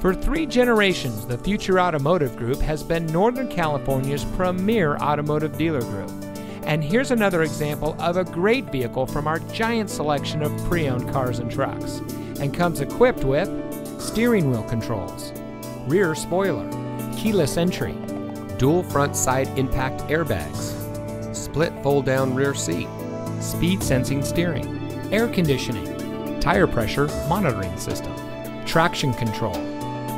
For three generations, the Future Automotive Group has been Northern California's premier automotive dealer group. And here's another example of a great vehicle from our giant selection of pre owned cars and trucks. And comes equipped with steering wheel controls, rear spoiler, keyless entry, dual front side impact airbags, split fold down rear seat, speed sensing steering, air conditioning, tire pressure monitoring system, traction control,